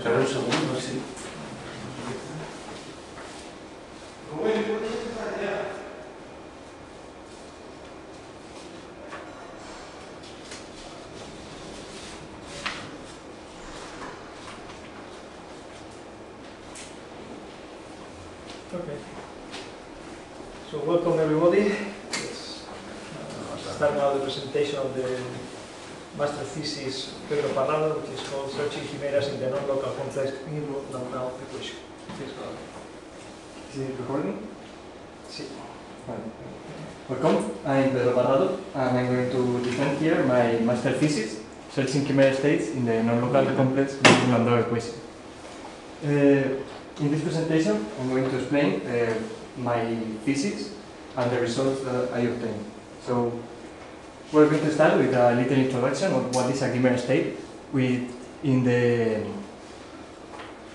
Espera un segundo, sí. Okay. So welcome everybody. Let's uh, start now the presentation of the master thesis Pedro Parrado, which is called Searching Chimeras in the Non-Local Complex Now Equation. Please go ahead. Is it recording? Sí. Welcome, I'm Pedro Parrado, and I'm going to defend here my master thesis, searching chimera states in the non-local complex Landau equation. Uh, in this presentation, I'm going to explain uh, my thesis and the results that I obtained. So, we're going to start with a little introduction of what is a chimera state. With in the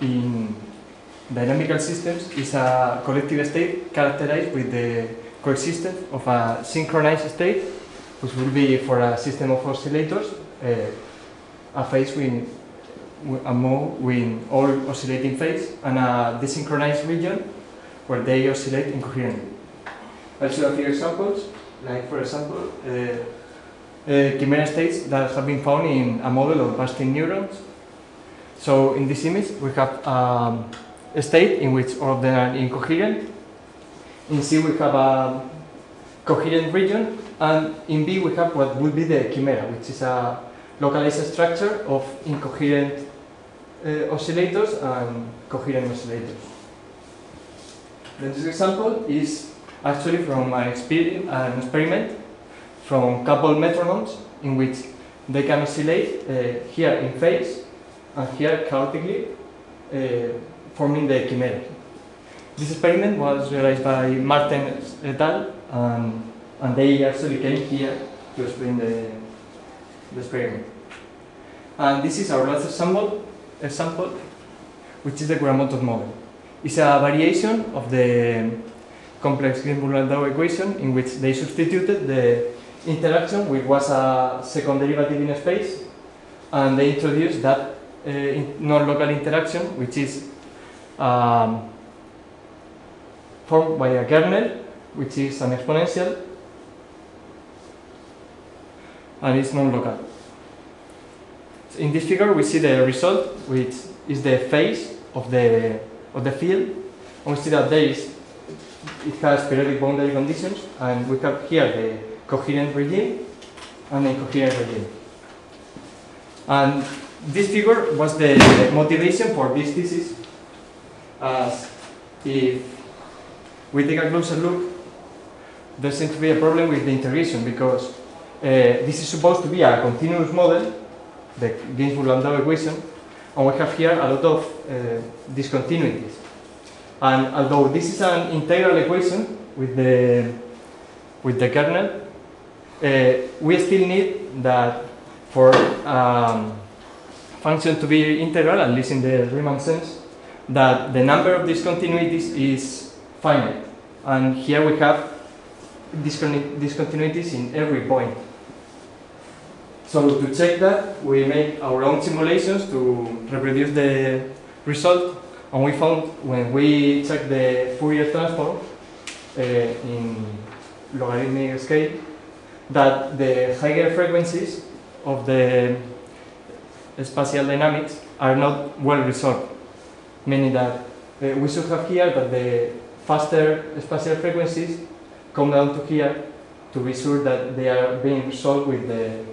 in dynamical systems is a collective state characterized with the coexistence of a synchronized state, which will be for a system of oscillators, uh, a phase with a mode with all oscillating phase, and a desynchronized region where they oscillate incoherently. Show a few examples, like for example, uh, chimera states that have been found in a model of bursting neurons. So in this image, we have um, a state in which all of them are incoherent. In C, we have a coherent region, and in B, we have what would be the chimera, which is a localized structure of incoherent uh, oscillators and coherent oscillators. Next example is actually from an experiment from coupled metronomes in which they can oscillate uh, here in phase and here chaotically, uh, forming the chimera. This experiment was realized by Martens et al. And, and they actually came here to explain the, the experiment. And this is our last example, example which is the Kuramoto model. It's a variation of the complex Ginzburg-Landau equation in which they substituted the interaction which was a second derivative in space and they introduced that uh, non-local interaction which is um, formed by a kernel which is an exponential and it's non-local. So in this figure we see the result which is the phase of the of the field and we see that there is it has periodic boundary conditions and we have here the coherent regime and incoherent regime. And this figure was the motivation for this thesis as if we take a closer look there seems to be a problem with the integration because uh, this is supposed to be a continuous model, the Ginzburg-Landau equation, and we have here a lot of uh, discontinuities. And although this is an integral equation with the with the kernel, uh, we still need that for um, function to be integral, at least in the Riemann sense, that the number of discontinuities is finite. And here we have discontinuities in every point. So to check that, we make our own simulations to reproduce the result, and we found when we check the Fourier transform uh, in logarithmic scale, that the higher frequencies of the spatial dynamics are not well resolved, meaning that uh, we should have here that the faster spatial frequencies come down to here to be sure that they are being resolved with the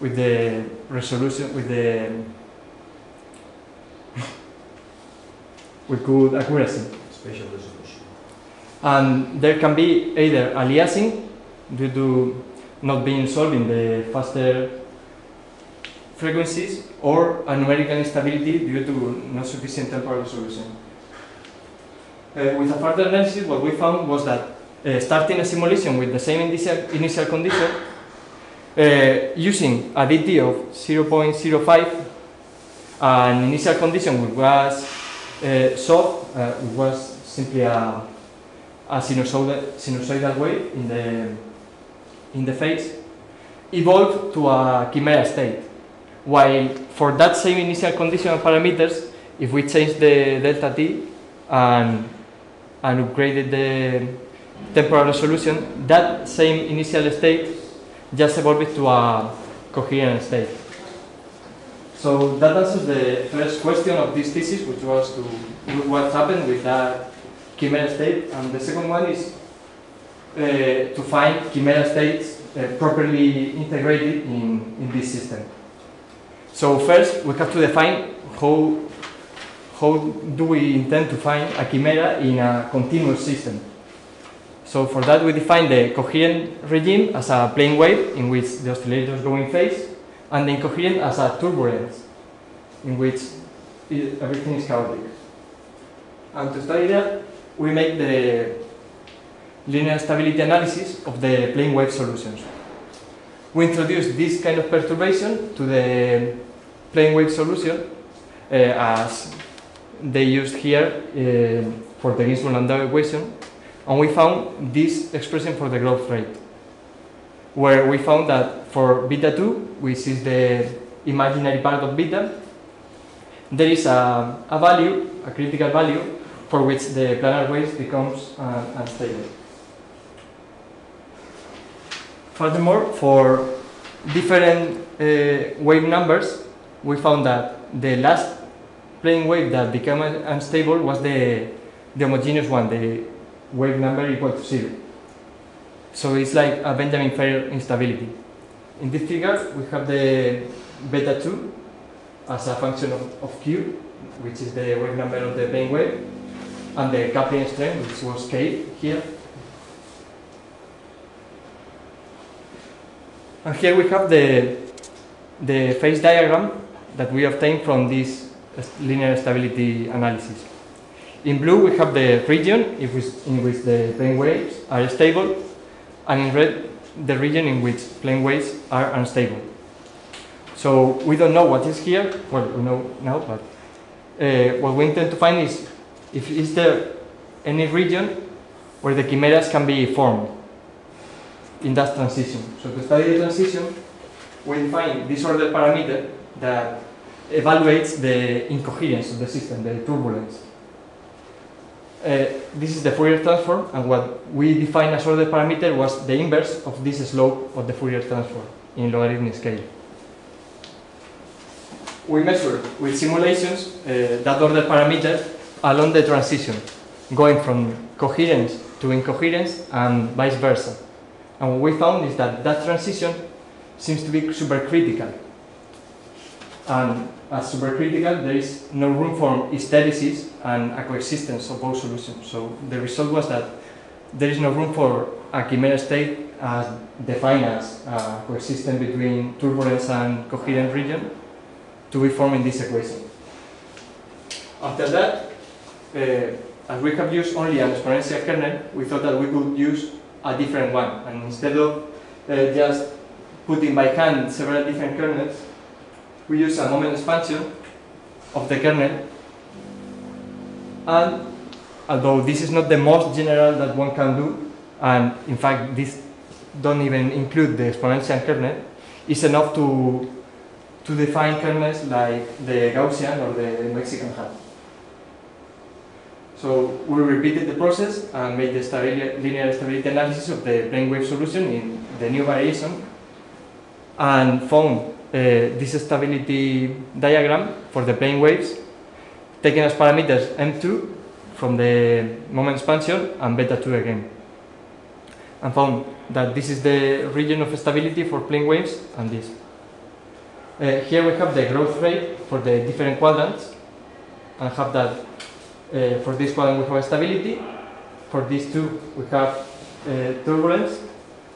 with the resolution with the with good accuracy. Spatial resolution. And there can be either aliasing due to not being solved in the faster frequencies or a numerical instability due to not sufficient temporal resolution. Uh, with a further analysis, what we found was that uh, starting a simulation with the same initial, initial condition, uh, using a dt of 0.05, an initial condition which was uh, soft, uh, was simply a, a sinusoidal, sinusoidal wave in the, in the phase, evolve to a chimera state. While for that same initial condition of parameters, if we change the delta t and, and upgraded the temporal resolution, that same initial state just evolved to a coherent state. So that answers the first question of this thesis, which was to what happened with that chimera state, and the second one is to find chimera states uh, properly integrated in, in this system. So first, we have to define how, how do we intend to find a chimera in a continuous system. So for that, we define the coherent regime as a plane wave in which the oscillators go in phase, and the incoherent as a turbulence in which everything is chaotic. And to study that, we make the linear stability analysis of the plane wave solutions. We introduce this kind of perturbation to the plane wave solution uh, as they used here uh, for the Ginzburg-Landau equation, and we found this expression for the growth rate, where we found that for beta 2, which is the imaginary part of beta, there is a, a value, a critical value, for which the planar waves becomes uh, unstable. Furthermore, for different uh, wave numbers, we found that the last plane wave that became unstable was the, the homogeneous one, the wave number equal to zero. So it's like a Benjamin-Feir instability. In this figure, we have the beta 2 as a function of, of q, which is the wave number of the plane wave, and the coupling strength, which was k here. And here we have the, the phase diagram that we obtained from this linear stability analysis. In blue, we have the region in which, in which the plane waves are stable, and in red, the region in which plane waves are unstable. So we don't know what is here. Well, we know now, but uh, what we intend to find is if is there any region where the chimeras can be formed in that transition. So to study the transition, we define this order parameter that evaluates the incoherence of the system, the turbulence. Uh, this is the Fourier transform, and what we define as order parameter was the inverse of this slope of the Fourier transform in logarithmic scale. We measure with simulations uh, that order parameter along the transition, going from coherence to incoherence and vice versa. And what we found is that that transition seems to be supercritical. And as supercritical, there is no room for hysteresis and a coexistence of both solutions. So the result was that there is no room for a chimera state as defined as a coexistence between turbulence and coherent region to be formed in this equation. After that, uh, as we have used only an exponential kernel, we thought that we could use a different one. And instead of uh, just putting by hand several different kernels, we use a moment expansion of the kernel. And although this is not the most general that one can do, and in fact this don't even include the exponential kernel, it's enough to to define kernels like the Gaussian or the Mexican hat. So we repeated the process and made the linear stability analysis of the plane wave solution in the new variation and found uh, this stability diagram for the plane waves taking as parameters m2 from the moment expansion and beta 2 again and found that this is the region of stability for plane waves and this. Uh, here we have the growth rate for the different quadrants and have that uh, for this one we have stability, for these two we have uh, turbulence,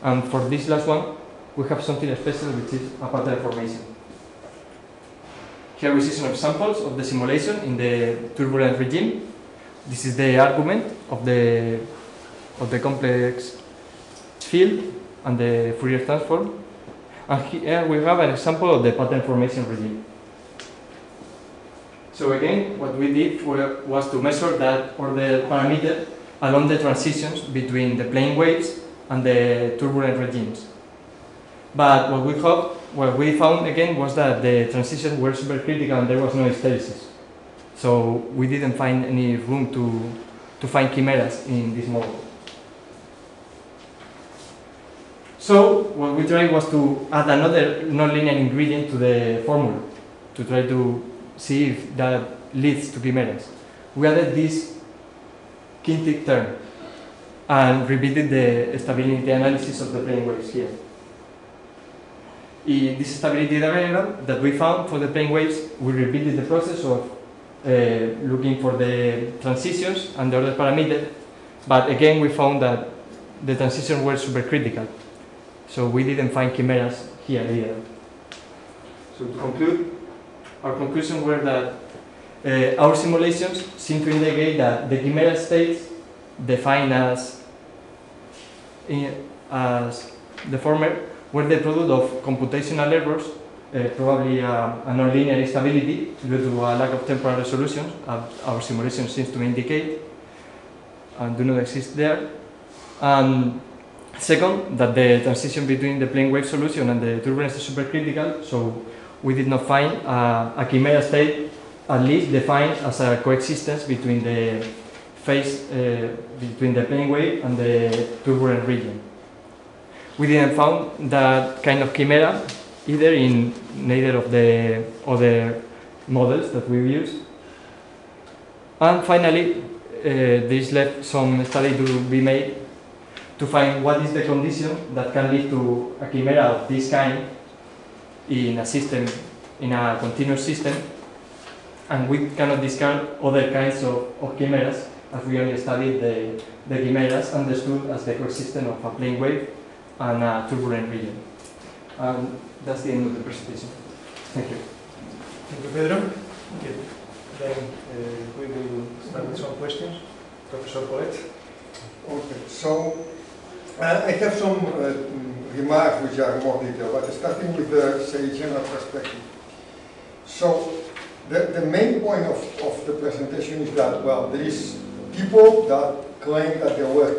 and for this last one we have something special which is a pattern formation. Here we see some examples of the simulation in the turbulent regime. This is the argument of the of the complex field and the Fourier transform. And here we have an example of the pattern formation regime. So again, what we did were, was to measure that order parameter along the transitions between the plane waves and the turbulent regimes. But what we what we found again was that the transitions were supercritical and there was no hysteresis. So we didn't find any room to, to find chimeras in this model. So what we tried was to add another nonlinear ingredient to the formula to try to see if that leads to chimeras. We added this kinetic term and repeated the stability analysis of the plane waves here. In this stability diagram that we found for the plane waves, we repeated the process of uh, looking for the transitions and the other parameter, but again we found that the transitions were supercritical. So we didn't find chimeras here either. So to conclude, our conclusion were that uh, our simulations seem to indicate that the chimera states defined as, in, as the former were the product of computational errors, uh, probably uh, a nonlinear instability due to a lack of temporal resolution, our simulation seems to indicate, and do not exist there. And Second, that the transition between the plane wave solution and the turbulence is supercritical, so we did not find uh, a chimera state at least defined as a coexistence between the phase uh, between the plane wave and the turbulent region. We didn't find that kind of chimera either in neither of the other models that we used. And finally, uh, this left some study to be made to find what is the condition that can lead to a chimera of this kind in a system, in a continuous system, and we cannot discard other kinds of, of chimeras as we only studied the, the chimeras understood as the coexistence of a plane wave and a turbulent region. And that's the end of the presentation. Thank you. Thank you, Pedro. Okay. Then uh, we will start with some questions. Professor Colet. Okay, so uh, I have some uh, remarks which are more detailed, but starting with the say general perspective. So the, the main point of, of the presentation is that well there is people that claim that they were